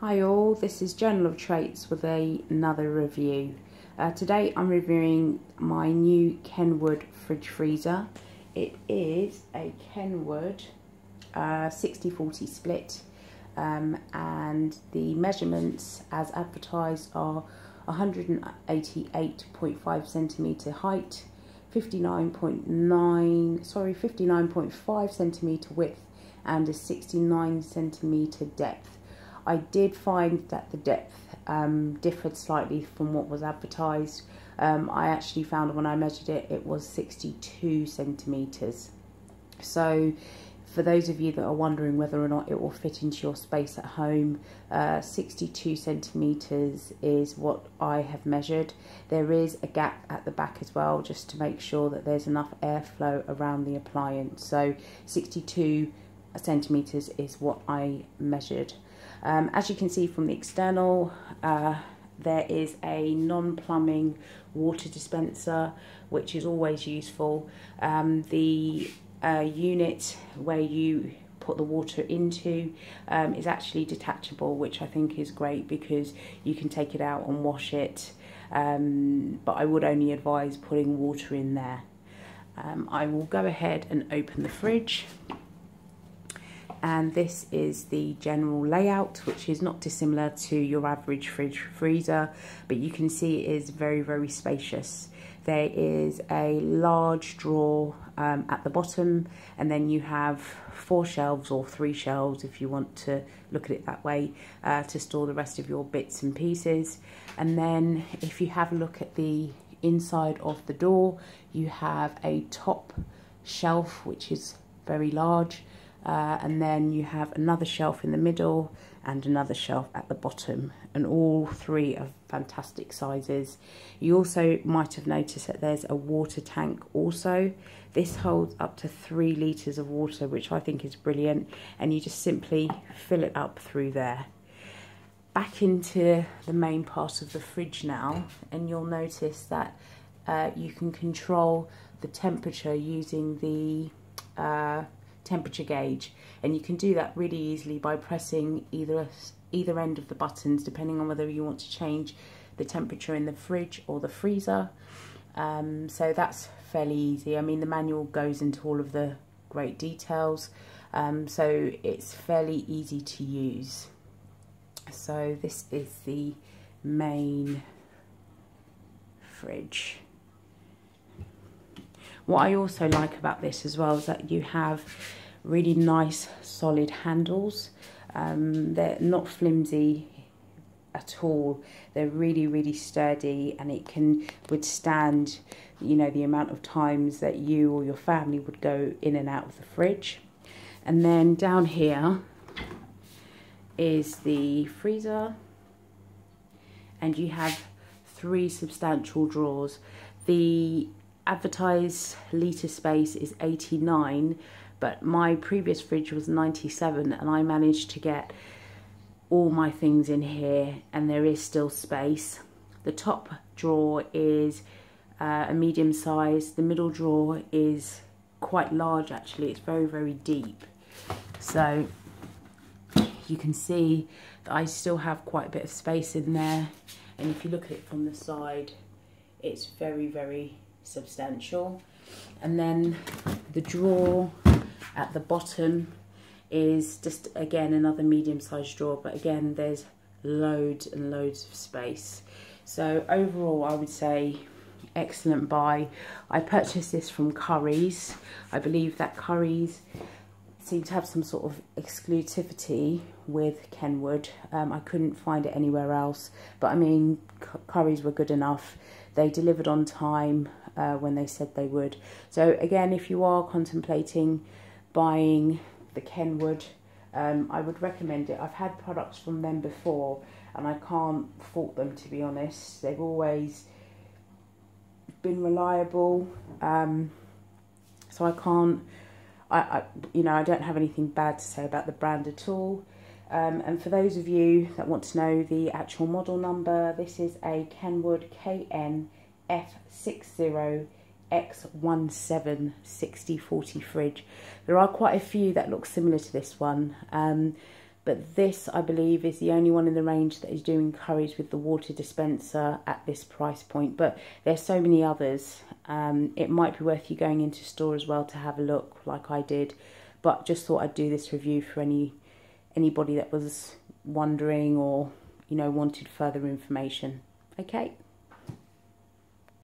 Hi all, this is Journal of Traits with a, another review. Uh, today I'm reviewing my new Kenwood fridge freezer. It is a Kenwood 60-40 uh, split um, and the measurements as advertised are 188.5 centimetre height, 59.9 sorry 59.5 centimetre width and a 69 centimetre depth. I did find that the depth um, differed slightly from what was advertised. Um, I actually found when I measured it, it was 62 centimetres. So for those of you that are wondering whether or not it will fit into your space at home, uh, 62 centimetres is what I have measured. There is a gap at the back as well, just to make sure that there's enough airflow around the appliance. So 62 centimetres is what I measured. Um, as you can see from the external, uh, there is a non-plumbing water dispenser, which is always useful. Um, the uh, unit where you put the water into um, is actually detachable, which I think is great because you can take it out and wash it. Um, but I would only advise putting water in there. Um, I will go ahead and open the fridge and this is the general layout which is not dissimilar to your average fridge freezer but you can see it is very very spacious. There is a large drawer um, at the bottom and then you have four shelves or three shelves if you want to look at it that way uh, to store the rest of your bits and pieces. And then if you have a look at the inside of the door you have a top shelf which is very large uh, and then you have another shelf in the middle and another shelf at the bottom. And all three are fantastic sizes. You also might have noticed that there's a water tank also. This holds up to three liters of water which I think is brilliant. And you just simply fill it up through there. Back into the main part of the fridge now and you'll notice that uh, you can control the temperature using the uh, temperature gauge. And you can do that really easily by pressing either either end of the buttons depending on whether you want to change the temperature in the fridge or the freezer. Um, so that's fairly easy. I mean the manual goes into all of the great details. Um, so it's fairly easy to use. So this is the main fridge what I also like about this as well is that you have really nice solid handles. Um, they're not flimsy at all. They're really, really sturdy and it can withstand, you know, the amount of times that you or your family would go in and out of the fridge. And then down here is the freezer and you have three substantial drawers. The advertised litre space is 89 but my previous fridge was 97 and I managed to get all my things in here and there is still space. The top drawer is uh, a medium size, the middle drawer is quite large actually, it's very very deep. So you can see that I still have quite a bit of space in there and if you look at it from the side it's very very substantial. And then the drawer at the bottom is just again another medium sized drawer but again there's loads and loads of space. So overall I would say excellent buy. I purchased this from Currys. I believe that Currys seem to have some sort of exclusivity with Kenwood. Um, I couldn't find it anywhere else but I mean Currys were good enough they delivered on time uh, when they said they would. So again, if you are contemplating buying the Kenwood, um, I would recommend it. I've had products from them before and I can't fault them to be honest. They've always been reliable. Um, so I can't, I, I, you know, I don't have anything bad to say about the brand at all. Um, and for those of you that want to know the actual model number, this is a Kenwood KNF60X176040 fridge. There are quite a few that look similar to this one, um, but this, I believe, is the only one in the range that is doing Currys with the water dispenser at this price point. But there's so many others. Um, it might be worth you going into store as well to have a look like I did. But just thought I'd do this review for any anybody that was wondering or, you know, wanted further information. Okay.